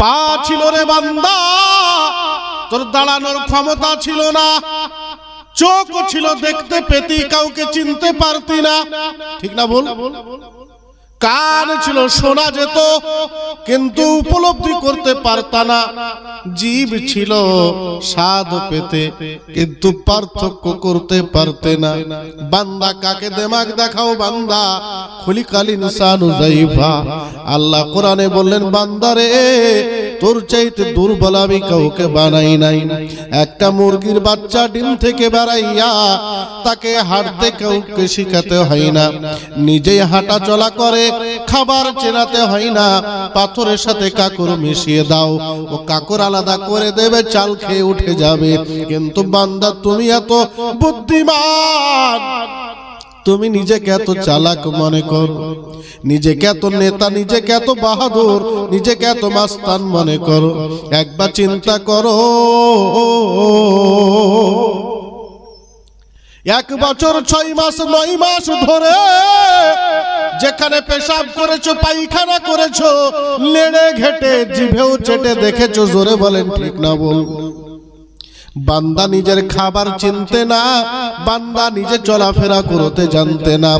পা ছিল রে বান্দা, তোর দাঁড়ানোর ক্ষমতা ছিল না। চোখ ছিল দেখতে পেতি, কাউকে চিনতে পারতি না। ঠিক না বল কান ছিল শোনা যেত, কিন্তু উপলব্ধি করতে পারতা না জীব ছিল স্বাদ পেতে, কিন্তু পার্থক্য করতে পারতে না বান্দা কাকে দেমাগ দেখাও বান্দা? খলিকাল ইনসানু জাইফা আল্লাহ কোরআনে বললেন বান্দারে তোর চাইতে দুর্বল আমি কাউকে বানাই নাই। একটা মুরগির বাচ্চা ডিম থেকে বেড়াইয়া তাকে হাঁটতে কাউকে শিখাতে হয় না। নিজেই হাঁটা চলা করে খাবার চেনাতে হয় না। পাথরের সাথে কাকুর মিশিয়ে দাও। ও কাকুর আলাদা করে দেবে, চাল খেয়ে উঠে যাবে। কিন্তু বান্দা, তুমি এত বুদ্ধিমান। তুমি নিজেকে এত চালাক মনে করো। নিজেকে এত নেতা, নিজেকে এত বাহাদুর, নিজেকে এত মাস্তান মনে করো। একবার চিন্তা করো। এক বছর ছয় মাস, নয় মাস ধরে যেখানে পেশাব করেছ, পায়খানা করেছ লেড়ে ঘেটে জিভেও চেটে দেখেছ, জোরে বলেন, ঠিক না বল? বান্দা নিজের খাবার চিনতে না, বান্দা নিজে চলাফেরা করতে জানতে না।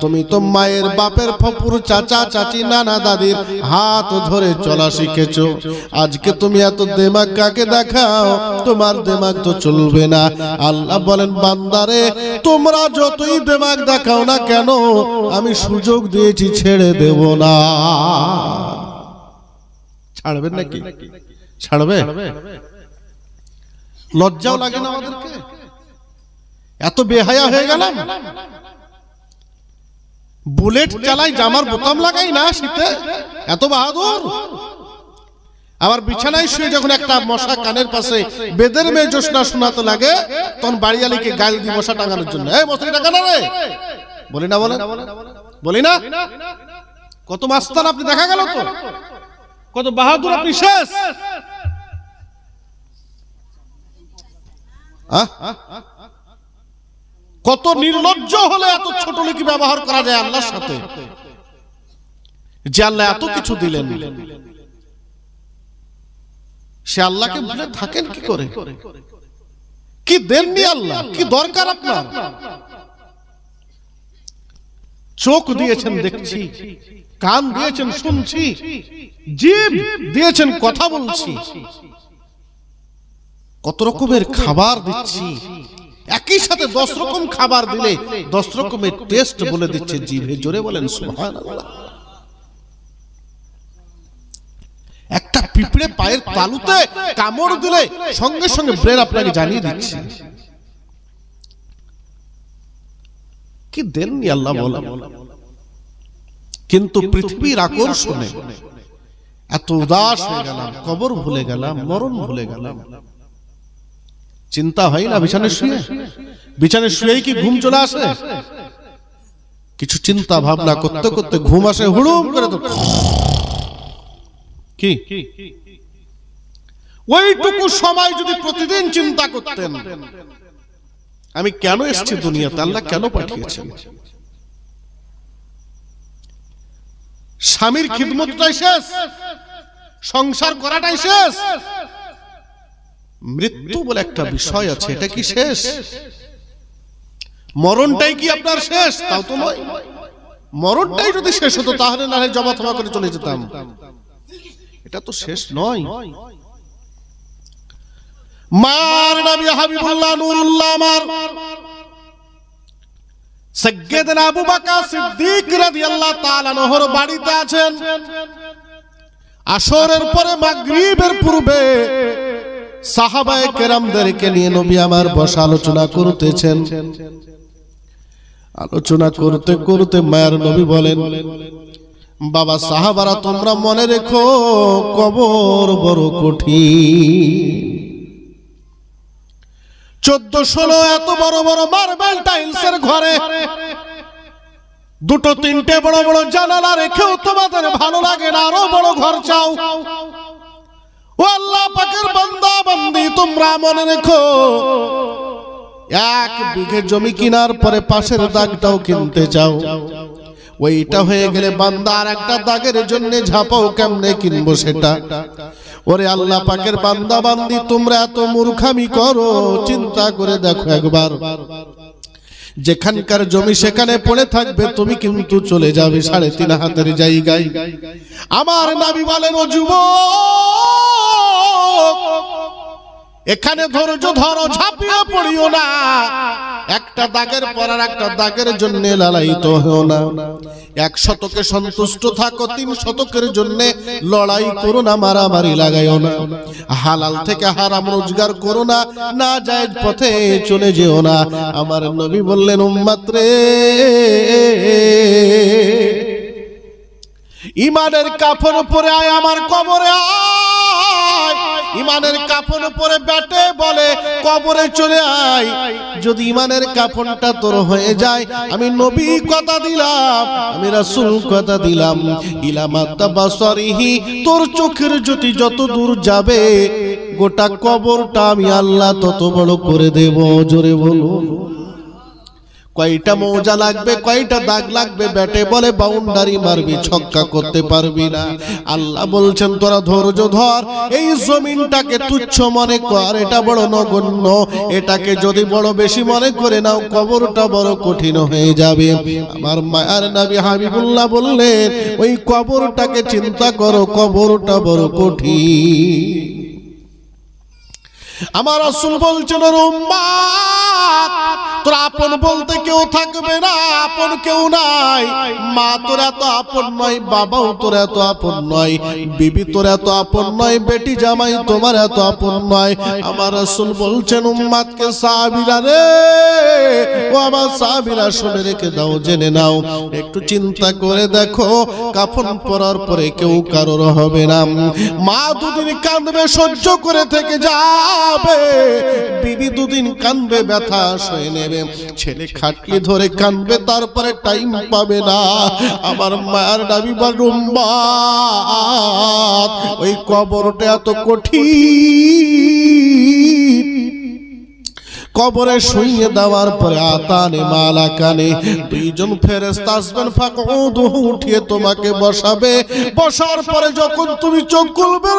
তুমি তো মায়ের বাপের ফপুর চাচা, চাচি, নানা দাদির হাত ধরে চলা শিখেছো। আজকে তুমি এত দেমাগ কাকে দেখাও? তোমার দেমাগ তো চলবে না। আল্লাহ বলেন বান্দারে তোমরা যতই দেমাগ দেখাও না কেন, আমি সুযোগ দিয়েছি, ছেড়ে দেব না। ছাড়বেন নাকি? ছাড়বে? লজ্জাও লাগে না আমাদেরকে? এত বেহায়া হয়ে গেলাম? বুলেট চালাই জামার বোতাম লাগাই না শীতে? এত বাহাদুর? আবার বিছানায় শুয়ে যখন একটা মশা কানের পাশে বেদের মেয়ে জোসনা শোনাতে লাগে, তখন বাড়িয়ালিকে গাল দি মশা টাঙানোর জন্য। এই মশারি টাঙানো রে? বলি না বলে বলি না। কত মাস্তান আপনি দেখা গেল তো? কত বাহাদুর আপনি শেষ? কত নির্লজ্জ হলে এত ছোট লিখি ব্যবহার করা যায় আল্লাহর সাথে? যে আল্লাহ এত কিছু দিলেন। সে আল্লাহকে ভুলে থাকেন কি করে? কি দেননি আল্লাহ? কি দরকার আপনার? চোখ দিয়েছেন দেখছি, কান দিয়েছেন শুনছি, জীব দিয়েছেন কথা বলছি। কত রকমের খাবার দিচ্ছি। একই সাথে দশ রকম খাবার দিলে দশ রকমের টেস্ট বলে দিচ্ছে জিভে। জোরে বলেন একটা পিঁপড়ে পায়ের তালুতে কামড় দিলে সঙ্গে সঙ্গে ব্রেন আপনাকে জানিয়ে দিচ্ছে। কি দেননি আল্লাহ বলা কিন্তু পৃথিবীর আকর্ষণে এত উদাস হয়ে গেলাম কবর ভুলে গেলাম মরণ ভুলে গেলাম। চিন্তা হয় না, বিছানায় শুয়ে? বিছানায় শুয়েই কি ঘুম চলে আসে? কিছু চিন্তা ভাবনা করতে করতে ঘুম আসে, হুড়ুম করে তো কি? ওইটুকু সময় যদি প্রতিদিন চিন্তা করতেন, আমি কেন এসেছি দুনিয়াতে? আল্লাহ কেন পাঠিয়েছেন? স্বামীর খিদমতটাই শেষ, সংসার করাটাই শেষ মৃত্যু বলে একটা বিষয় আছে এটা কি শেষ? মরণটাই কি আপনার শেষ? তাও তো নয়। মরণটাই যদি শেষ হতো তাহলে না জমা থমা করে চলে যেতাম। এটা তো শেষ নয়। মার নবী হাবিবুল্লাহ নুরুল্লাহ আমার আবু বকর সিদ্দিক রাদিয়াল্লাহু তাআলা নহর বাড়িতে আছেন। আসরের পরে মাগরিবের পূর্বে সাহাবায়ে কেরামদেরকে নিয়ে নবী আমার বসা আলোচনা করতেছেন। আলোচনা করতে করতে মায়ের নবী বলেন, বাবা সাহাবারা, তোমরা মনে রেখো কবর বড় কঠিন। চোদ্দ ষোলো এত বড় বড় মার্বেল টাইলসের ঘরে দুটো তিনটে বড় বড় জানালা রেখেও তোমাদের ভালো লাগে না? আরও বড় ঘর চাও। তোমরা মনে রেখো, এক বিঘে জমি কিনার পরে পাশের দাগটাও কিনতে চাও। ওইটা হয়ে গেলে বান্দা আর একটা দাগের জন্য ঝাপাও কেমনে কিনবো সেটা? ওরে আল্লাহ পাকের বান্দা, বান্দি, তোমরা এত মূর্খামি করো, চিন্তা করে দেখো একবার। যেখানকার জমি সেখানে পড়ে থাকবে, তুমি কিন্তু চলে যাবে সাড়ে তিন হাতের জায়গায়। আমার নাবি বলেন, ও এখানে ধৈর্য ধরো ঝাঁপিয়ে পড়িও না। একটা দাগের পর আর একটা দাগের জন্য লালায়িত হও না। এক শতকে সন্তুষ্ট থাকো, তিন শতকের জন্য লড়াই করো না, মারামারি লাগাইও না। হালাল থেকে হারাম রোজগার করো না না যায় পথে চলে যেও না। আমার নবী বললেন উম্মাত্রে ইমানের কাফন পরে আয়, আমার কবরে আয়। ইমানের কাফন পরে ব্যাটে বলে, কবরে চলে আয়। যদি ইমানের কাফনটা তোর হয়ে যায়, আমি নবী কথা দিলাম, আমি রাসূল কথা দিলাম। ইলামাতি তোর চোখের জ্যোতি যত দূর যাবে, গোটা কবরটা আমি আল্লাহ তত বড় করে দেব। জোরে বলুন। কয়টা মৌজা লাগবে, কয়টা দাগ লাগবে? ব্যাটে বলে বাউন্ডারি মারবি, ছক্কা করতে পারবি না। আল্লাহ বলছেন, তোরা ধৈর্য ধর, এই জমিনটাকে তুচ্ছ মনে কর, এটা বড় নগণ্য। এটাকে যদি বড় বেশি মনে করে নাও, কবরটা বড় কঠিন হয়ে যাবে। আমার মায়ার নবী হাবিবুল্লাহ বললেন, ওই কবরটাকে চিন্তা করো, কবরটা বড় কঠিন। আমার রাসূল বলছেন, ওর উম্মাত তোর আপন বলতে কেউ থাকবে না, আপন কেউ নাই। মা তোর এত আপন নয়, বাবাও তোর এত আপন নয়, বিবি তোর এত আপন নয়, বেটি জামাই তোমার এত আপন নয়। আমার রাসূল বলছেন উম্মাতকে সাহাবীরা রে, ও আমার সাহাবীরা, শুনে রেখে দাও, জেনে নাও। একটু চিন্তা করে দেখো, কাফন পরার পরে কেউ কারোর হবে না। মা দুদিন কাঁদবে, সহ্য করে থেকে যাবে। বিবি দুদিন কাঁদবে, ব্যথা সয়ে নেবে ছেলে খাটলে ধরে কাঁদবে, তারপরে টাইম পাবে না। আমার মায়ের ডাবি বা রুম্বা। ওই কবরটা এত কঠিন। কবরে শুইয়ে দেওয়ার পরে আতানে মালা কানে দুইজন ফেরেস্তা আসবেন ফাঁকু উঠিয়ে তোমাকে বসাবে। বসার পরে যখন তুমি চোখ খুলবে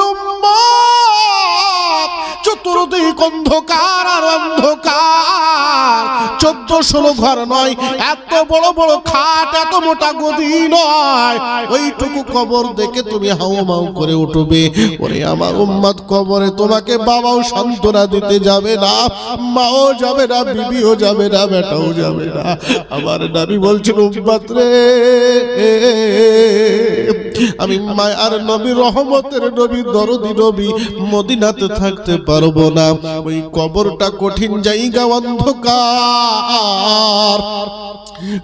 চতুর্দিক অন্ধকার আর অন্ধকার। চোদ্দ ষোলো ঘর নয়, এত বড় বড় খাট, এত মোটা গদি নয়। ওইটুকু কবর দেখে তুমি হাউ মাউ করে উঠবে। ওরে আমার উম্মাদ কবরে তোমাকে বাবাও সান্ত্বনা দিতে যাবে না, মাও যাবে না, বিবিও যাবে না, বেটাও যাবে না। আমার নাবি বলছেন উম্মাদ রে। আমি মায়ার নবী, রহমতের নবী, দরদি নবী, মদিনাতে থাকতে পারব না। ওই কবরটা কঠিন জায়গা, অন্ধকার।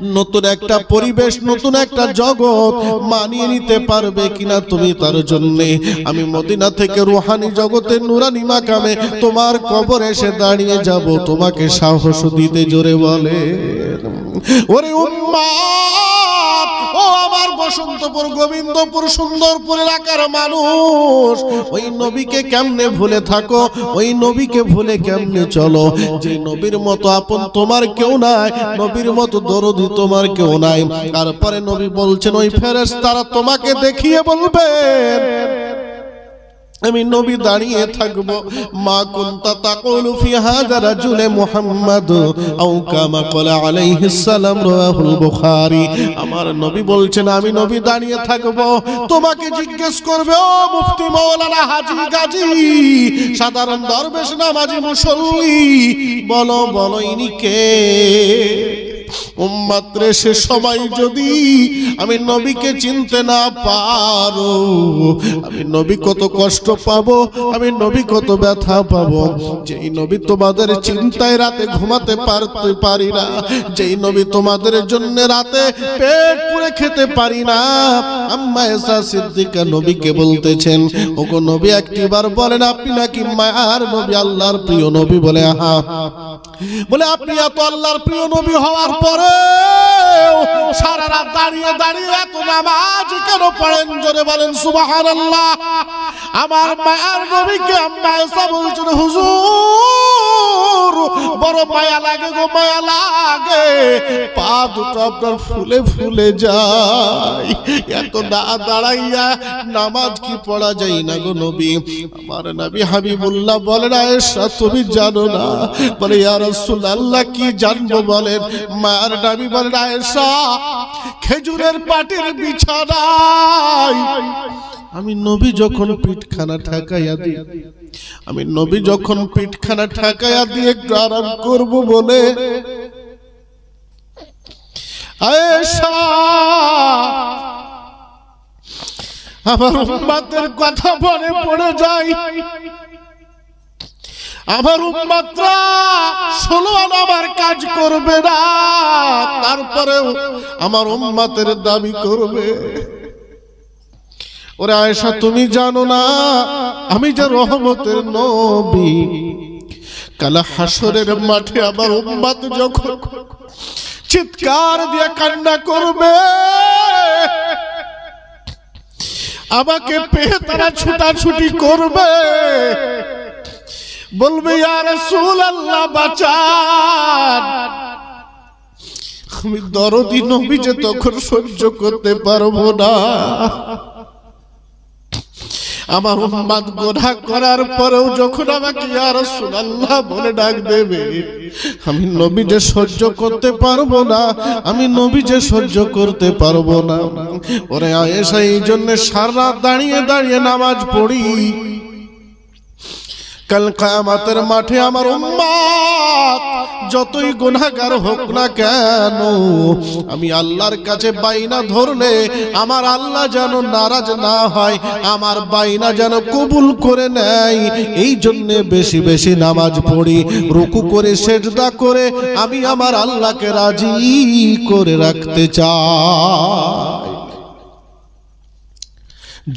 নতুন একটা পরিবেশ, নতুন একটা জগৎ মানিয়ে নিতে পারবে কিনা তুমি তার জন্যে। আমি মদিনা থেকে রুহানি জগতে, নুরানি মাকামে তোমার কবর এসে দাঁড়িয়ে যাব। তোমাকে সাহস দিতে জোরে বলে, ওরে উম্মাদ, ও আমার বসন্তপুর, গোবিন্দপুর সুন্দরপুর এলাকার মানুষ, ওই নবীকে কেমনে ভুলে থাকো? ওই নবীকে ভুলে কেমনে চলো? যে নবীর মতো আপন তোমার কেউ নাই, নবীর মতো দরদি তোমার কেউ নাই। তারপরে নবী বলছেন, ওই ফেরেস তারা তোমাকে দেখিয়ে বলবেন আমি নবী দাঁড়িয়ে থাকব। মা কুনতা তাকুলু ফি হাযা রাজুলে মুহাম্মাদ। আও কামা ক্বালা আলাইহিস সালাম রাহুল বুখারী। আমার নবী বলছেন আমি নবী দাঁড়িয়ে থাকব। তোমাকে জিজ্ঞেস করবে ও মুফতি মাওলানা হাজী গাজী সাধারণ দরবেশ নামাজি মুসল্লি বলো বলো ইনি কে? উম্মাত্রে সে সময় যদি আমি নবীকে চিনতে না পারো আমি নবী কত কষ্ট পাবো? আমি নবী কত ব্যথা পাবো? যেই নবী তোমাদের চিন্তায় রাতে ঘুমাতে পারতে পারি না, যেই নবী তোমাদের জন্য রাতে পেট পুরে খেতে পারি না। আম্মা এসা সিদ্দিকা নবীকে বলতেছেন, ওগো নবী, একটিবার বলেন আপনি নাকি মায়ার নবী, আল্লাহর প্রিয় নবী? বলে হা বলে, আপনি এত আল্লাহর প্রিয় নবী হওয়ার পরে সারা রাত দাঁড়িয়ে দাঁড়িয়ে এত নামাজ কেন পড়েন? জোরে বলেন সুবাহান আল্লাহ আমার মায়ার নবীকে আম্মা এসা বলছেন, হুজুর, বড় মায়া লাগে গো, মায়া লাগে। পা দুটো আপনার ফুলে ফুলে যায়। এত না দাঁড়াইয়া নামাজ কি পড়া যায় না গো নবী? আমার নবী হাবিবুল্লাহ বলেন, আয়েশা, তুমি জানো না? বলে, ইয়া রাসূলুল্লাহ, কি জানব বলেন? মার নবী বলেন, আয়েশা, খেজুরের পাটির বিছানায় আমি নবী যখন পিঠখানা ঠাকাইয়া দিই, আমি নবী যখন পিঠখানা ঠাকাইয়া দিয়ে একটু আরাম করব বলে। আমার উম্মাতের কথা মনে পড়ে যায়। আমার উম্মাতরা ষোলো আমার কাজ করবে না, তারপরেও আমার উম্মাতের দাবি করবে। ওরে আয়েশা, তুমি জানো না, আমি যে রহমতের নবী। কালা হাসরের মাঠে আমার উম্মাত যখন চিৎকার দিয়ে কান্না করবে, আমাকে পেয়ে তারা ছুটাছুটি করবে। বলবে ইয়ার সুল আল্লাহ বাঁচান। আমি দরদি নবী যে তখন সহ্য করতে পারব না। আমার উম্মাদ গোনা করার পরেও যখন আমাকে, ইয়া রাসূলুল্লাহ বলে ডাক দেবে, আমি নবী যে সহ্য করতে পারব না, আমি নবী যে সহ্য করতে পারব না। ওরে আয়েশা, এই জন্য সারা দাঁড়িয়ে দাঁড়িয়ে নামাজ পড়ি। কাল কায়ামাতের মাঠে আমার উম্মাত যতই গুনাহগার হোক না কেন, আমি আল্লাহর কাছে বাইনা ধরলে আমার আল্লাহ যেন নারাজ না হয়, আমার বাইনা যেন কবুল করে নেয়। এই জন্যে বেশি বেশি নামাজ পড়ি, রুকু করে, সেজদা করে আমি আমার আল্লাহকে রাজি করে রাখতে চাই।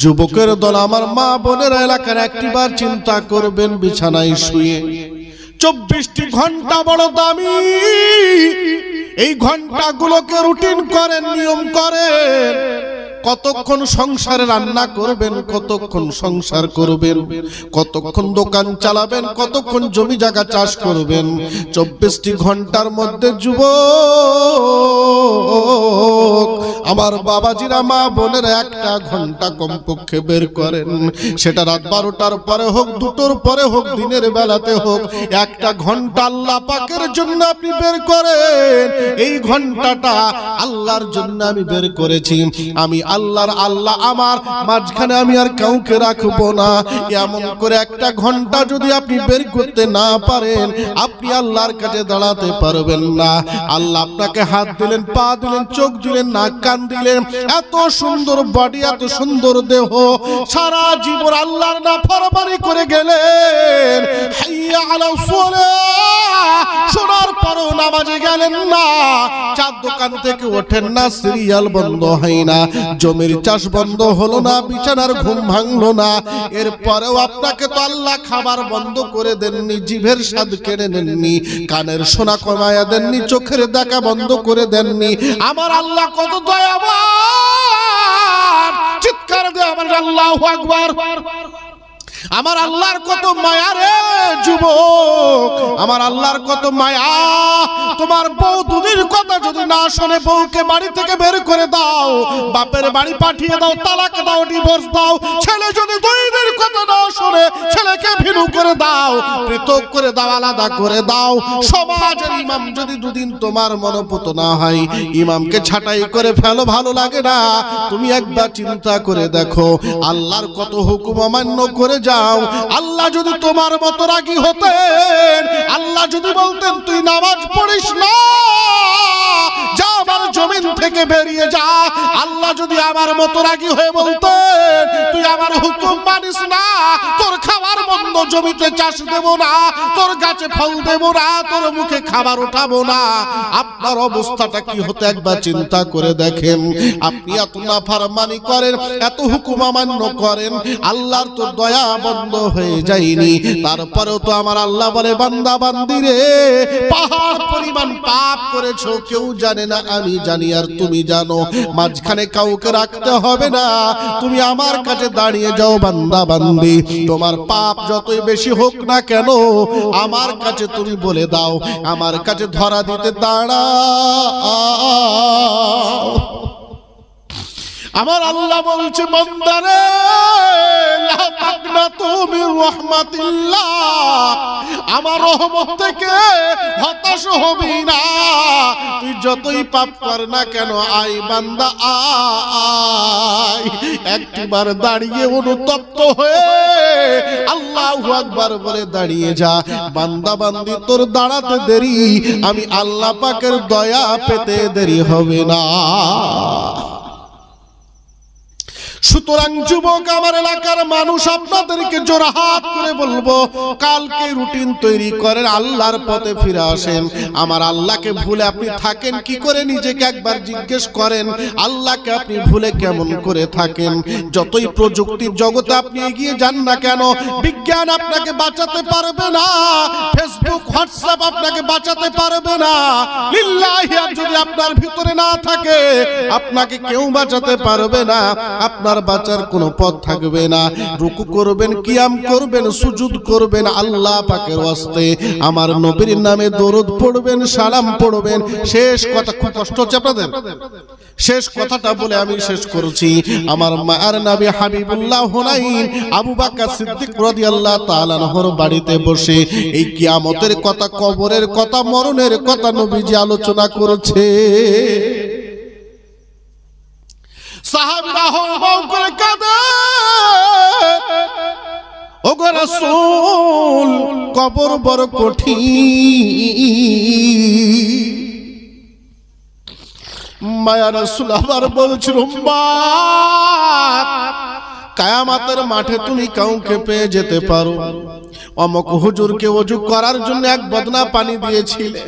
যুবকের দল, আমার মা বোনের এলাকার একটিবার চিন্তা করবেন, বিছানায় শুয়ে। চব্বিশটি ঘণ্টা বড় দামি। এই ঘন্টাগুলোকে রুটিন করেন নিয়ম করেন। কতক্ষণ সংসারে রান্না করবেন, কতক্ষণ সংসার করবেন, কতক্ষণ দোকান চালাবেন, কতক্ষণ জমি জায়গা চাষ করবেন। চব্বিশটি ঘণ্টার মধ্যে যুব আমার বাবাজিরা, মা বোনের একটা ঘণ্টা কমপক্ষে বের করেন। সেটা রাত বারোটার পরে হোক, দুটোর পরে হোক, দিনের বেলাতে হোক, একটা ঘণ্টা আল্লাহ পাকের জন্য আপনি বের করেন। এই ঘন্টাটা আল্লাহর জন্য আমি বের করেছি। আমি আল্লাহর আল্লাহ আমার, মাঝখানে আমি আর কাউকে রাখব না। এমন করে একটা ঘণ্টা যদি আপনি বের করতে না পারেন, আপনি আল্লাহর কাছে দাঁড়াতে পারবেন না। আল্লাহ আপনাকে হাত দিলেন, পা দিলেন, চোখ দিলেন, নাক, কান দিলেন। এত সুন্দর বডি এত সুন্দর দেহ, সারা জীবন আল্লাহর না ফরমানি করে গেলেন। শোনার পরও নামাজে গেলেন না। চার দোকান থেকে ওঠেন না, সিরিয়াল বন্ধ হয় না। জমির চাষ বন্ধ হলো না বিছানার ঘুম ভাঙলো না। এরপরেও আপনাকে তো আল্লাহ খাবার বন্ধ করে দেননি জিভের স্বাদ কেড়ে নেননি কানের সোনা কমায়া দেননি চোখের দেখা বন্ধ করে দেননি। আমার আল্লাহ কত দয়াবান! চিৎকার দিয়ে আমার আল্লাহ আকবার! আমার আল্লাহর কত মায়া রে যুবক? আমার আল্লাহর কত মায়া? তোমার বউ দুদিন কথা যদি না শোনে বউকে বাড়ি থেকে বের করে দাও। বাপের বাড়ি পাঠিয়ে দাও তালাক দাও ডিভোর্স দাও। ছেলে যদি দুই দিন কথা না শোনে ছেলেকে ভিনু করে দাও পৃথক করে দাও আলাদা করে দাও। সমাজের ইমাম যদি দুদিন তোমার মনোপুত না হয় ইমামকে ছাঁটাই করে ফেলো ভালো লাগে না। তুমি একবার চিন্তা করে দেখো আল্লাহর কত হুকুম অমান্য করে যাও। আল্লাহ যদি তোমার মতো রাগী হতেন, আল্লাহ যদি বলতেন, তুই নামাজ পড়িস না, যা আমার জমিন থেকে বেরিয়ে যা। আল্লাহ যদি আমার মতো রাগী হয়ে তুই আমার হুকুম মানিস না, তোর খাবার বন্ধ জমিতে চাষ দেব না, তোর গাছে ফল দেব না, তোর মুখে খাবার উঠাবো না। আপনার অবস্থাটা কি হতে একবার চিন্তা করে দেখেন। আপনি এত নাফারমানি করেন, এত হুকুম অমান্য করেন, আল্লাহর তো দয়া বন্ধ হয়ে যায়নি। তারপরেও তো আমার আল্লাহ বলে, বান্দা, বান্দি রে, পাহাড় পরিমাণ পাপ করেছ, কেউ জানে না, আমি জানি আর তুমি জানো। মাঝখানে কাউকে রাখতে হবে না। তুমি আমার কাছে দাঁড়িয়ে যাও, বান্দা, বান্দি। তোমার পাপ যতই বেশি হোক না কেন, আমার কাছে তুমি বলে দাও, আমার কাছে ধরা দিতে দাঁড়া আমার আল্লাহ বলছে, বন্দারে আমার রহমত থেকে হতাশ হবি না। তুই যতই পাপ কর না কেন আই বান্দা, আয়। একটিবার দাঁড়িয়ে অনুতপ্ত হয়ে আল্লাহ আকবার বলে, দাঁড়িয়ে যা, বান্দা বান্দি, তোর দাঁড়াতে দেরি। আমি আল্লাহ পাকের দয়া পেতে দেরি হবে না। সুতরাং যুবক, আমার এলাকার মানুষ আপনাদেরকে জোরহাত করে বলব, কালকে রুটিন তৈরি করেন, আল্লাহর পথে ফিরে আসেন। আমার আল্লাহকে ভুলে আপনি থাকেন, কি করে নিজেকে একবার জিজ্ঞেস করেন? আল্লাহকে আপনি ভুলে কেমন করে থাকেন? যতই প্রযুক্তির জগতে আপনি এগিয়ে যান না কেন, বিজ্ঞান আপনাকে বাঁচাতে পারবে না, ফেসবুক, হোয়াটসঅ্যাপ আপনাকে বাঁচাতে পারবে না। লিল্লাহি যদি আপনার ভিতরে না থাকে, আপনাকে কেউ বাঁচাতে পারবে না। আপনার বাঁচার কোনো পথ থাকবে না। রুকু করবেন, কিয়াম করবেন, সুজুদ করবেন আল্লাহ পাকের ওয়াস্তে। আমার নবীর নামে দরুদ পড়বেন, সালাম পড়বেন। শেষ কথা, খুব কষ্ট হচ্ছে আপনাদের? শেষ কথাটা বলে আমি শেষ করছি। আমার মায়ের নামে হাবিবুল্লাহ হুনাইন, আবু বাক্কা সিদ্দিক রাদিয়াল্লাহু তাআলা নহর বাড়িতে বসে। এই কিয়ামতের কথা, কবরের কথা, মরণের কথা নবীজি আলোচনা করেছে। সাহাবিরা হও করে কাঁদে। কবর বড় কঠিন। মায়া রাসূল আবার বলছিল কায়ামাতের মাঠে তুমি কাউকে পেয়ে যেতে পারো। অমক হুজুরকে অজু করার জন্য এক বদনা পানি দিয়েছিলে।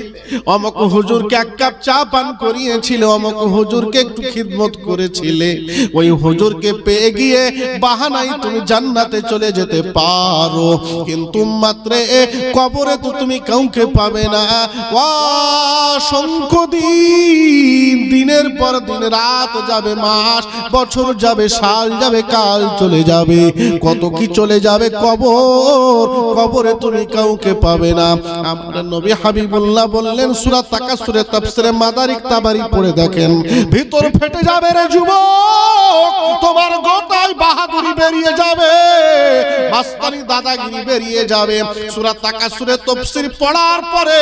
অমক হুজুরকে এক কাপ চা পান করিয়েছিলে। অমক হুজুরকে একটু খিদমত করেছিলে। ওই হুজুরকে পেয়ে গিয়ে বাহানাই তুমি জান্নাতে চলে যেতে পারো। কিন্তু মাত্র কবরে তো তুমি কাউকে পাবে না। অসংখ্য দিন, দিনের পর দিন, রাত যাবে, মাস, বছর যাবে, সাল যাবে, কাল চলে যাবে? কত কি চলে যাবে? কবর। কবরে তুমি কাউকে পাবে না। আমার নবী হাবিবুল্লাহ বললেন, সূরা তাকাসুরে তাফসিরে মাদারিক তাবারি পড়ে দেখেন। ভিতর ফেটে যাবে রে যুবক। তোমার গোটাই বাহাদুরি বেরিয়ে যাবে। মাস্তানি দাদাগিরি বেরিয়ে যাবে। সূরা তাকাসুরে তাফসির পড়ার পরে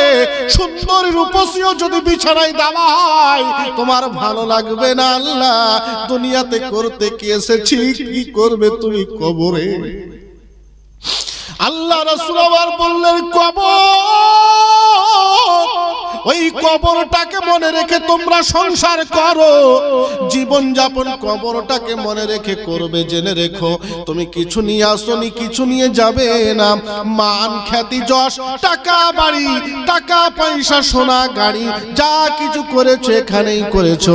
সুন্দরী রূপসীও যদি বিছানায় দেওয়া হয়, তোমার ভালো লাগবে না আল্লাহ। দুনিয়াতে করতে কি এসেছি? কি করবে তুমি কবরে? আল্লাহ রসুল আবার বললেন, কবর, ওই কবরটাকে মনে রেখে তোমরা সংসার করো। জীবন যাপন কবরটাকে মনে রেখে করবে, জেনে রেখো। তুমি কিছু নিয়ে আসনি, কিছু নিয়ে যাবে না। মান খ্যাতি, যশ, টাকা বাড়ি, টাকা পয়সা, সোনা, গাড়ি, যা কিছু করেছ, এখানেই করেছ।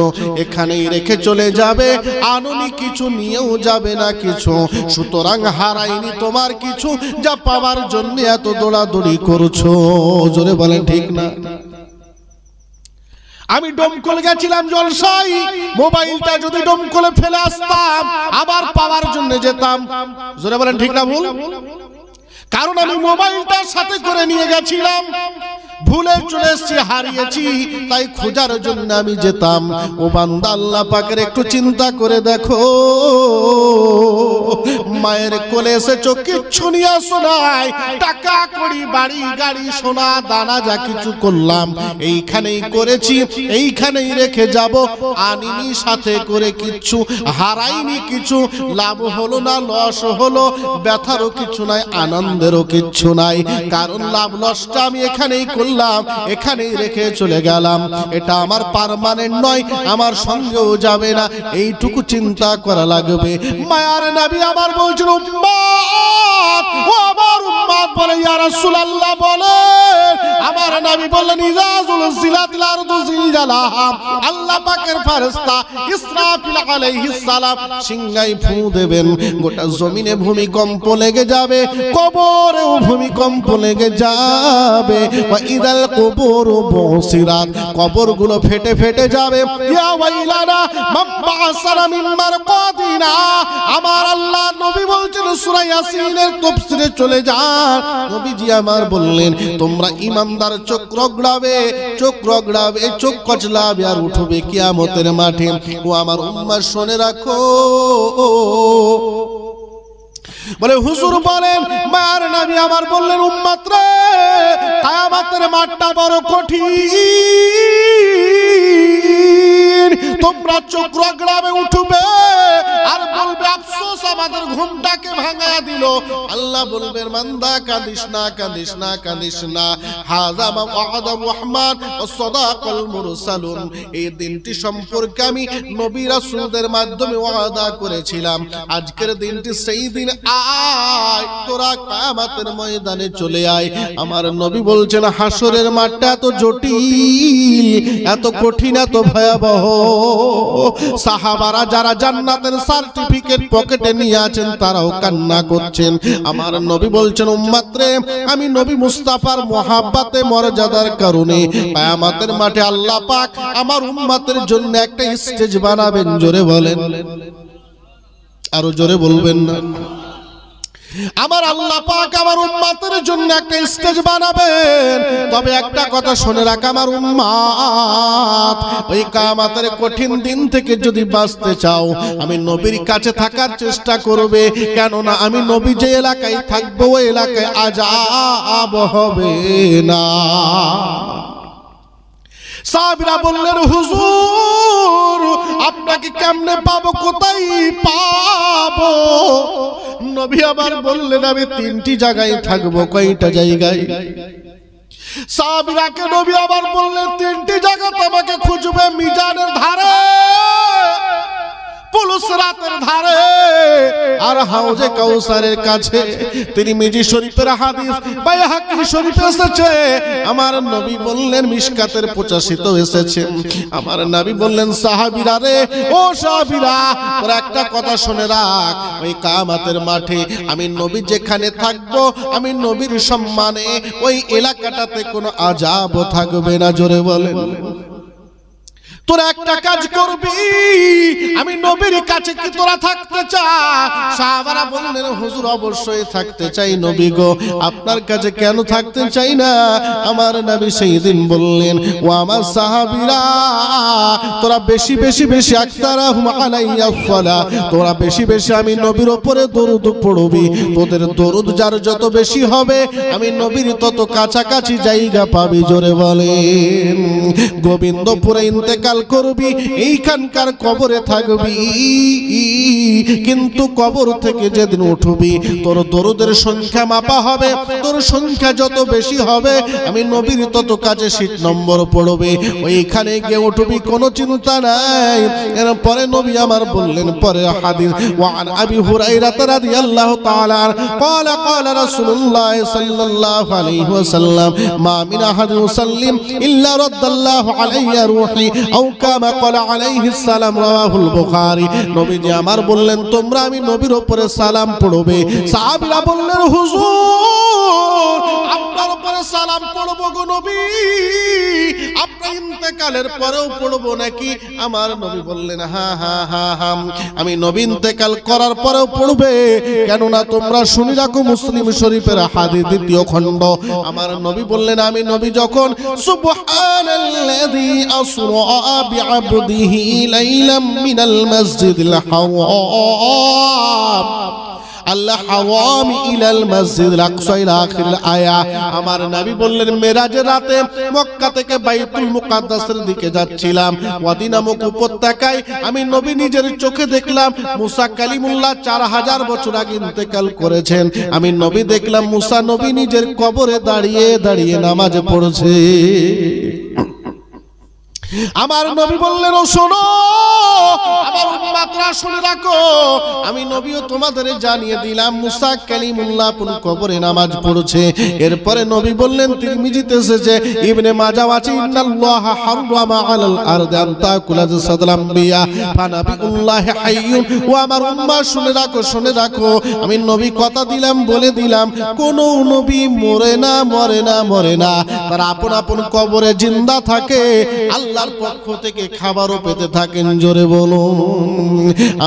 এখানেই রেখে চলে যাবে। আনুনি কিছু নিয়েও যাবে না কিছু। সুতরাং হারাইনি তোমার কিছু, যা পাওয়ার জন্য এত দৌড়াদৌড়ি করছ? জোরে বলেন ঠিক না। আমি ডমকল গেছিলাম জলসাই মোবাইলটা যদি ডমকলে ফেলে আসতাম, আবার পাওয়ার জন্য যেতাম। জোরে বলেন ঠিক না ভুল? কারণ আমি মোবাইলটা সাথে করে নিয়ে গেছিলাম। ভুলে চলে এসেছি, হারিয়েছি, তাই খোঁজার জন্য আমি যেতাম। ও বান্দা, আল্লাহ পাকের একটু চিন্তা করে দেখো। মায়ের কোলে এসে কিচ্ছু নিয়ে আসো নাই। টাকা করি বাড়ি, গাড়ি, সোনা, দানা, যা কিছু করলাম। এইখানেই করেছি, এইখানেই রেখে যাব। আনিনি সাথে করে কিচ্ছু, হারাইনি কিছু। লাভ হলো না, লস হলো, ব্যথারও কিছু নাই, আনন্দেরও কিচ্ছু নাই। কারণ লাভ, লসটা আমি এখানেই করলাম। এখানেই রেখে চলে গেলাম। এটা আমার পারমানেন্ট নয়, আমার সঙ্গেও যাবে না। এইটুকু চিন্তা করা লাগবে। মায়ার নাবি আমার বলছিল আমার নবী ভূমিকম্প লেগে যাবে, কবরেও ভূমিকম্প লেগে যাবে। ইদাল কবর বসিরাত কবরগুলো ফেটে ফেটে যাবে। ইয়া ওয়াইলানা আমার আল্লাহ নবী বলছেন, সূরা ইয়াসিনের তাফসিরে চলে যান। নবীজি আমার বললেন, তোমরা ইমানদার চোখ রগড়াবে চোখ রগড়াবে, চোখ কচলাবে আর উঠবে কিয়ামতের মাঠে। ও আমার উম্মা শুনে রাখো। বলে, হুজুর বলেন মার নবী আমার বললেন উম্মত রে কিয়ামতের মাঠটা বড় কঠিন। তোমরা রগড়াবে উঠবে আর বলবে, আফসোস, আমাদের ঘুমটাকে ভাঙা দিল। আল্লাহ মান্দা, কাঁদিস না কাঁদিস না কাঁদিস না। হাজা মা রহমান ও সদাকাল মুরসালুন। এই দিনটি সম্পর্কে আমি নবী রাসূলদের মাধ্যমে ওয়াদা করেছিলাম। আজকের দিনটি সেই দিন আয়, তোরা কিয়ামতের ময়দানে চলে আয়। আমার নবী বলছেন, হাসরের মাঠটা এত জটিল, এত কঠিন, এত ভয়াবহ। সাহাবারা যারা জান্নাতের সার্টিফিকেট পকেটে নিয়ে আছেন, তারাও কান্না করছেন। আমার নবী বলছেন, উম্মাত্রে, আমি নবী মুস্তাফার মহাব্বাতে, মর্যাদার কারণে কিয়ামতের মাঠে আল্লাহ পাক আমার উম্মাতের জন্য একটা স্টেজ বানাবেন। জোরে বলেন। আরও জোরে বলবেন না। আমার আল্লাহ পাক আমার উম্মাতের জন্য একটা স্টেজ বানাবেন। তবে একটা কথা শুনে রাখ আমার উম্মাত, ওই কামাতের কঠিন দিন থেকে যদি বাঁচতে চাও, আমি নবীর কাছে থাকার চেষ্টা করবে, কেননা আমি নবী যে এলাকায় থাকব, ওই এলাকায় আজাব হবে না। সাহাবীরা বললেন, হুজুর, আপনাকে কেমনে পাবো, কোথায় পাবো? নবী আবার বললেন, আমি তিনটি জায়গায় থাকব, কয়টা জায়গায়? সাহাবীরাকে নবী আবার বললেন, তিনটি জায়গা তোমাকে খুঁজবে মিজানের ধারে। আমার নবী বললেন, মিশকাতের এসেছে। আমার নবী বললেন রে, ও একটা কথা শুনে রাখ। ওই কামাতের মাঠে আমি নবী যেখানে থাকব, আমি নবীর সম্মানে ওই এলাকাটাতে কোনো আজাব থাকবে না, জোরে বলেন। তোরা একটা কাজ করবি, আমি নবীর কাছে কি তোরা থাকতে চা? সাহাবারা বললেন, হুজুর অবশ্যই থাকতে চাই নবী গো। আপনার কাছে কেন থাকতে চাই না? আমার নবী সেই দিন বললেন, ও আমার সাহাবীরা, তোরা বেশি বেশি বেশি আকতারাহুম আলাইয়া সালা তোরা বেশি বেশি আমি নবীর উপরে দরুদ পড়বি। তোদের দরুদ যার যত বেশি হবে, আমি নবীর তত কাছাকাছি জায়গা পাবি, জোরে বলেন। গোবিন্দপুরে ইন্তেকাল করবি এইখানকার কবরে থাকবি কিন্তু কবর থেকে যেদিন উঠবি তোর দরুদের সংখ্যা মাপা হবে তোর সংখ্যা যত বেশি হবে আমি নবীর তত কাছে সিট নম্বর পড়বে ওইখানে গিয়ে উঠবি কোনো চিন্তা নাই এরপরে নবী আমার বললেন পরে হাদিস ওয়ান আবি হুরাইরা রাদিয়াল্লাহু তাআলা قال قال رسول الله صلى الله عليه وسلم ما من احد يسلم الا رد الله علي روحي او কামা কলা আলাইহিস সালাম রাহুল বুখারি। নবীজি আমার বললেন, তোমরা আমি নবীর উপরে সালাম পড়বে। সাহাবীরা বললেন, হুজুর উপরে সালাম পড়ব গো নবী। আপনার ইন্তেকালের পরেও পড়ব নাকি? আমার নবী বললেন, হা হা হা হা আমি নবী ইন্তেকাল করার পরেও পড়বে। কেননা তোমরা শুনি রাখো মুসলিম শরীফের হাদি দ্বিতীয় খণ্ড। আমার নবী বললেন, আমি নবী যখন সুবহানাল্লাযী আসরা বিআবদিহি লাইলাম মিনাল মাসজিদিল হারাম। আল্লাহ হাওয়ামি ইলাল মসজিদ আকসা ইলা আখির আয়া। আমার নবী বললেন মেরাজের রাতে মক্কা থেকে বাইতুল মুকাদ্দাসের দিকে যাচ্ছিলাম। ওয়াদি নামক উপত্যকায় আমি নবী নিজের চোখে দেখলাম, মুসা কালিমুল্লাহ চার হাজার বছর আগে ইন্তেকাল করেছেন। আমি নবী দেখলাম, মুসা নবী নিজের কবরে দাঁড়িয়ে দাঁড়িয়ে নামাজ পড়ছে। আমার নবী বললেন ও শোনো আমার উম্মাতরা শুনে রাখো। আমি নবীও তোমাদের জানিয়ে দিলাম মুসা কালিমুল্লাহ পুন কবরে নামাজ পড়ছে। এরপরে নবী বললেন তিরমিজিতে এসেছে ইবনে মাজাহ আছে ইন্নাল্লাহ হাররামা আলাল আরদি আন তাকুলা জাসাদাল আম্বিয়া ফানাবিউল্লাহ হাইয়ুন। ও আমার উম্মা শুনে রাখো শুনে রাখো। আমি নবী কথা দিলাম বলে দিলাম কোন নবী মরে না মরে না মরে না। তার আপন আপন কবরে জিন্দা থাকে। আল্লাহর পক্ষ থেকে খাবারও পেতে থাকেন, জোরে বলুন।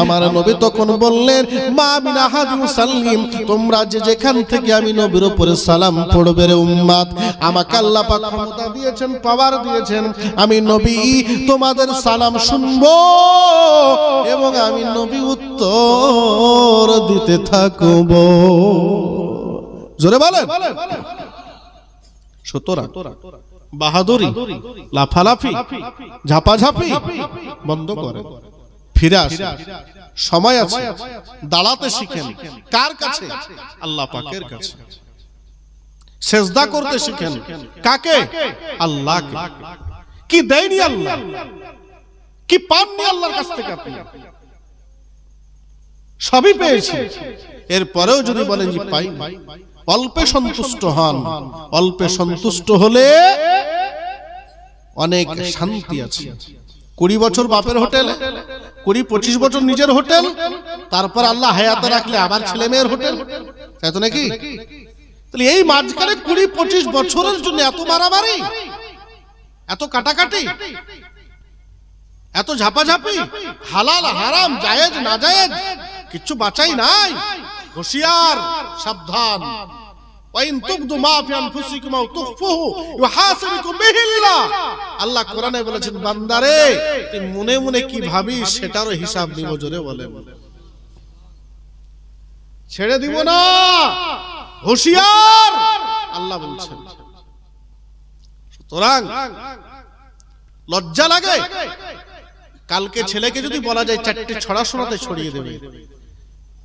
আমার নবী তখন বললেন, মা মিনা হাদু সাল্লিম, তোমরা যে যেখান থেকে আমি নবীর উপরে সালাম পড়বে রে উম্মাত আমাকে আল্লাহ পাক ক্ষমতা দিয়েছেন পাওয়ার দিয়েছেন। আমি নবী, তোমাদের সালাম শুনব এবং আমি নবী উত্তর দিতে থাকব। জোরে বলেন। সুতরাং বাহাদুরি লাফালাফি ঝাপাঝাপি বন্ধ করে। ফিরে আসে। সময় আছে। দাঁড়াতে শিখেন। কার কাছে? আল্লাহ পাকের কাছে। সেজদা করতে শিখেন। কাকে? আল্লাহকে। কি দেয়নি আল্লাহ? কি পাননি আল্লাহর কাছ থেকে আপনি? সবই পেয়েছি। এরপরেও যদি বলেন যে পাই অল্পে সন্তুষ্ট হন। অল্পে সন্তুষ্ট হলে অনেক শান্তি আছে। কুড়ি বছর বাপের হোটেলে কুড়ি পঁচিশ বছর নিজের হোটেল তারপর আল্লাহ হায়াতে রাখলে আবার ছেলে মেয়ের হোটেল। তাই তো নাকি? তাহলে এই মাঝখানে কুড়ি পঁচিশ বছরের জন্য এত মারামারি এত কাটাকাটি এত ঝাপাঝাপি হালাল হারাম জায়েজ না জায়েজ কিচ্ছু বাঁচাই নাই। হুঁশিয়ার সাবধান। ওয়াইন তুবদু মা ফি আনফুসিকুম আও তুখফুহু ইউহাসিবুকুম বিহিল্লাহ আল্লাহ কোরআনে বলেছেন বান্দারে তুই মনে মনে কি ভাবিস সেটারও হিসাব দিব জোরে বলেন। ছেড়ে দিব না। হুঁশিয়ার। আল্লাহ বলছেন। সুতরাং লজ্জা লাগে। কালকে ছেলেকে যদি বলা যায় চারটে ছড়া শোনাতে ছড়িয়ে দেবে।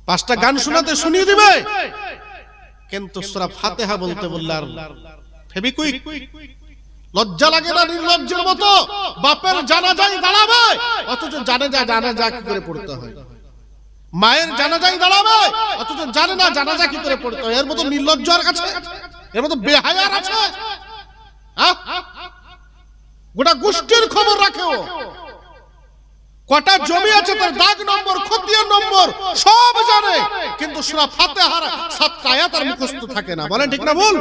পাঁচটা গান শোনাতে শুনিয়ে দিবে। কিন্তু সুরা ফাতেহা বলতে বললে আর ফেবিকুইক। লজ্জা লাগে না নির্লজ্জের মতো? বাপের জানাজাই দাঁড়াবে? অথচ জানে যা জানা যা কি করে পড়তে হয়? মায়ের জানা জানাজাই দাঁড়াবে? অথচ জানে না জানাজা কি করে পড়তে হয়। এর মতো নির্লজ্জ আর কাছে? এর মতো বেহায়ার আছে? গোটা গোষ্ঠীর খবর রাখে। ও কটা জমি আছে তার দাগ নম্বর খতিয়ান নম্বর সব জানে। কিন্তু সুরা ফাতেহার সাতটা আয়াত আর মুখস্থ থাকে না। বলেন ঠিক না ভুল?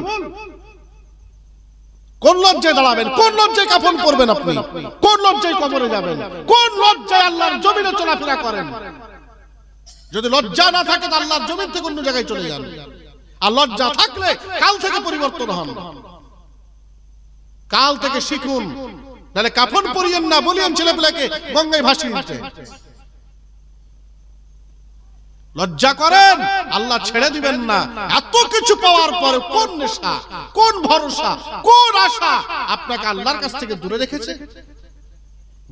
কোন লজ্জায় দাঁড়াবেন? কোন লজ্জায় কাফন করবেন আপনি? কোন লজ্জায় কবরে যাবেন? কোন লজ্জায় আল্লাহর জমিনে চলাফেরা করেন? যদি লজ্জা না থাকে তো আল্লাহর জমিন থেকে অন্য জায়গায় চলে যান। আর লজ্জা থাকলে কাল থেকে পরিবর্তন হন। কাল থেকে শিখুন। তাহলে কাফন পরিয়েন না বলিয়েন ছেলেপেলাকে গঙ্গায় ভাসিয়ে দিতে। লজ্জা করেন? আল্লাহ ছেড়ে দিবেন না। এত কিছু পাওয়ার পরে কোন নেশা কোন ভরসা কোন আশা আপনাকে আল্লাহর কাছ থেকে দূরে রেখেছে?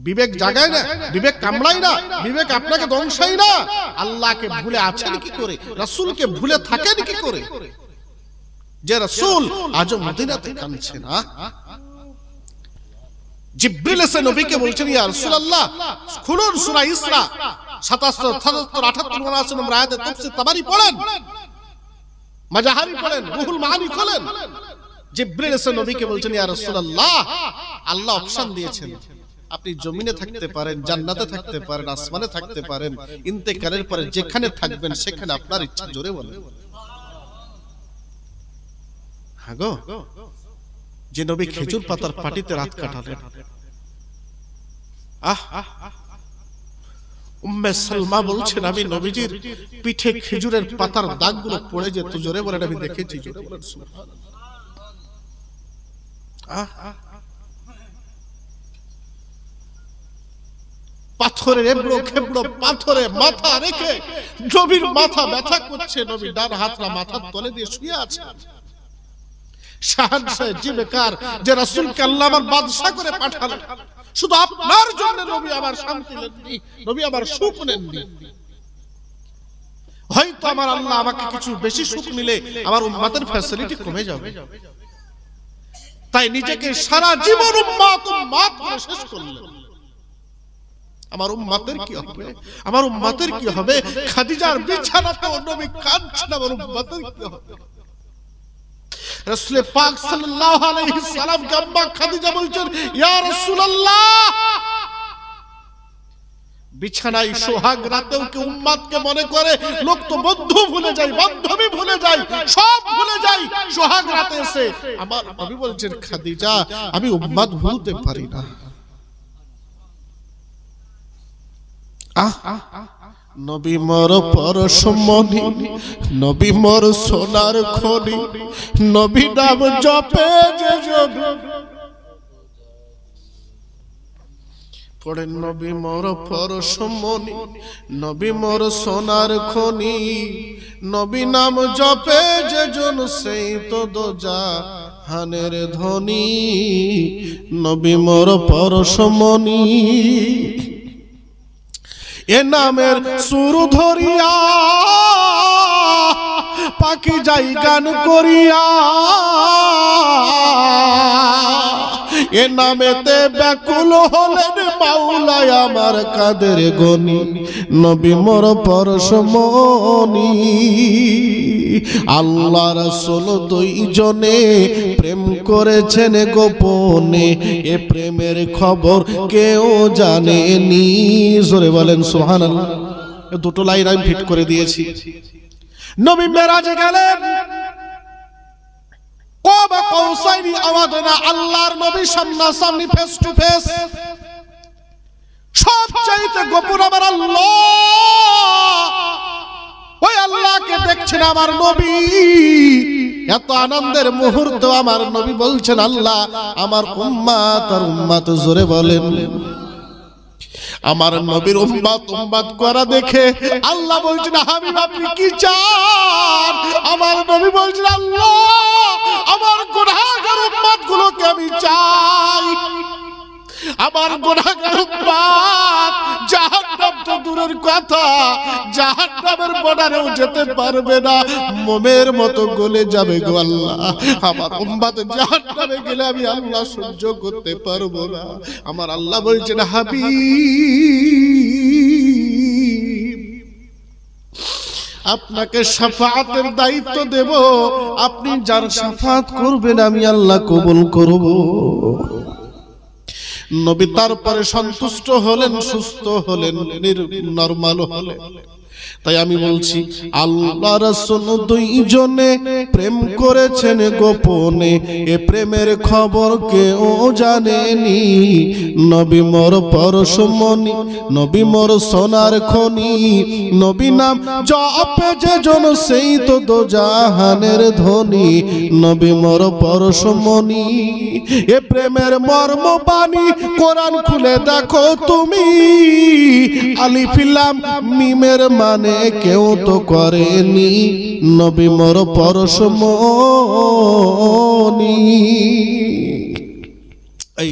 বিবেক জাগায় না বিবেক কামড়ায় না বিবেক আপনাকে ধ্বংসাই না। আল্লাহকে ভুলে আছেন কি করে? রাসূলকে ভুলে থাকেন কি করে? যে রাসূল আজও মদিনাতে কাঁদছে না। জিব্রিল নবীকে বলছেন, ইয়া রাসূলুল্লাহ, খুলুন সূরা ইসরা 77 77 78 79 নম্বর আয়াতে তাফসীর তাবারি পড়েন, মাজাহারি পড়েন, রুহুল জিব্রিল নবীকে বলছেন, ইয়া রাসূলুল্লাহ, আল্লাহ অপশন দিয়েছেন। আপনি জমিনে থাকতে পারেন, জান্নাতে থাকতে পারেন, আসমানে থাকতে পারেন, ইন্তেকালের পরে যেখানে থাকবেন, সেখানে আপনার ইচ্ছা জোরে বলেন। হ্যাঁ গো যে নবী খেজুর পাতার পাটিতে রাত কাটালেন। আহ উম্মে সালমা বলছেন আমি নবীজির পিঠে খেজুরের পাতার দাগগুলো পড়ে যেত জোরে বলেন আমি দেখেছি পাথরের এবড়ো খেবড়ো পাথরে মাথা রেখে নবীর মাথা ব্যথা করছে। নবী ডান হাতটা মাথার তলে দিয়ে শুয়ে আছে হয়তো আমার আল্লাহ আমাকে কিছু বেশি সুখ নিলে আমার উম্মাতের ফ্যাসিলিটি কমে যাবে। তাই নিজেকে সারা জীবন শেষ করলেন। আমার উম্মাতের কি হবে? আমার উম্মাতের কি হবে? খাদিজার বিছানাতে নবী কাঁদছেন, আমার উম্মাতের কি হবে? রাসূল পাক সাল্লাল্লাহু আলাইহি গাম্মা খাদিজা বলছেন, ইয়া রাসূলুল্লাহ! বিছানায় সোহাগ রাতেও কি উম্মাদকে মনে করে, লোক তো বন্ধু ভুলে যায়, বান্ধবী ভুলে যায়, সব ভুলে যায়, সোহাগ রাতে এসে আমার বলছেন, খাদিজা, আমি উম্মাদ ভুলতে পারি না। আহ নবী মর পরশমণি, নবী মর সোনার খনি, নবী নাম জপে যে পড়ে নবী মর পরশমণি, নবী মর সোনার খনি, নবী নাম জপে যে জন সেই তো দোজা হানের ধ্বনি। নবী মর পরশমণি এ নামের সুর ধরিয়া পাখি যাই গান করিয়া। এ নামেতে ব্যাকুল হলেন মাওলায় আমার কাদের গনি। নবী মোর পরশমনি আল্লাহ রাসূল দুইজনে প্রেম করেছেন গোপনে। এ প্রেমের খবর কেউ জানেনি। জোরে বলেন, সুবহানাল্লাহ। দুটো লাইন আমি ফিট করে দিয়েছি। নবী মেরাজে গেলেন। কবা কৌসাইনি আওয়াদনা আল্লাহর নবী সামনাসামনি ফেস টু ফেস সব চাইতে গোপন আমার আল্লাহ। ওই আল্লাহকে দেখছেন আমার নবী। এত আনন্দের মুহূর্ত আমার নবী বলছেন, আল্লাহ, আমার উম্মা উম্মাত আর উম্মাত জোরে বলেন। আমার নবীর উম্মাদ উম্মাদ করা দেখে আল্লাহ বলছেন আমি আপনি কি চান? আমার নবী বলছেন আল্লাহ আমার গুনাহগার উম্মাদ গুলোকে আমি চাই। আমার উম্মাত, জাহান্নাম তো দূরের কথা। জাহান্নামের বর্ডারেও যেতে পারবে না। মোমের মতো গলে যাবে গো আল্লাহ। আমার উম্মাত জাহান্নামে গেলে আমি আল্লাহ সহ্য করতে পারব না। আমার আল্লাহ বলছেন, হাবিব, আপনাকে সাফাতের দায়িত্ব দেব। আপনি যার সাফাত করবেন, আমি আল্লাহ কবুল করব। নবী তারপরে সন্তুষ্ট হলেন সুস্থ হলেন নর্মাল হলেন। তাই আমি বলছি, আল্লাহ রাসূল দুইজনে প্রেম করেছেন গোপনে। এ প্রেমের খবর কেউ জানেনি। নবী মোর পরশমণি, নবী মোর সোনার খনি। নবী নাম জপে যে জন সেই তো দো জাহানের ধ্বনি। নবী মোর পরশমণি, এ প্রেমের মর্ম বাণী কোরআন খুলে দেখো তুমি। আলিফিলাম মিমের মানে কেউ তো করেনি। নবী মোর পরশমি এই